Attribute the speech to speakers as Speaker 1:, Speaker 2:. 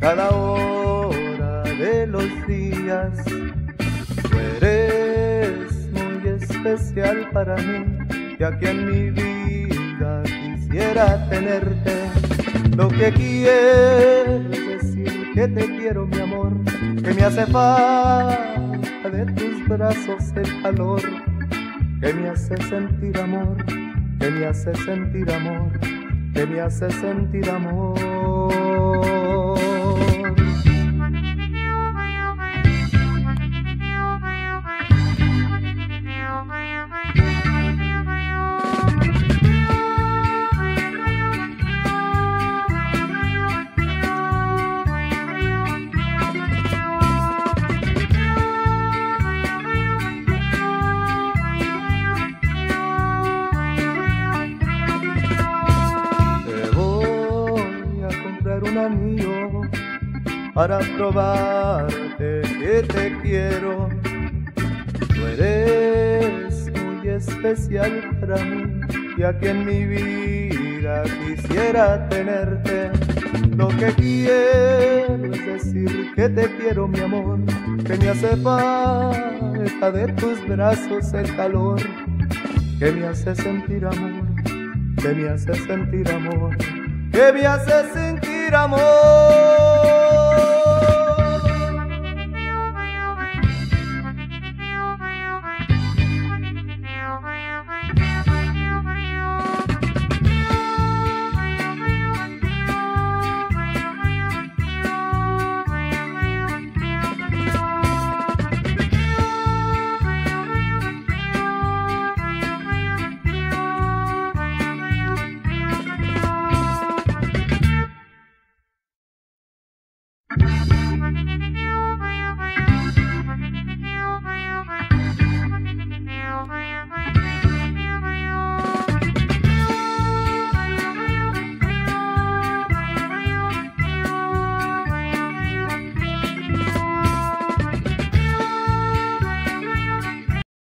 Speaker 1: cada hora de los días. Eres muy especial para mí y aquí en mi vida quisiera tenerte. Lo que quiero es decir que te quiero, mi amor, que me hace falta de tus brazos el calor, que me hace sentir amor, que me hace sentir amor, que me hace sentir amor. Para probarte que te quiero. Tú eres muy especial para mí y aquí en mi vida quisiera tenerte. Lo que quiero es decir que te quiero, mi amor, que me hace falta de tus brazos el calor, que me hace sentir amor, que me hace sentir amor, que me hace sentir amor. Müzik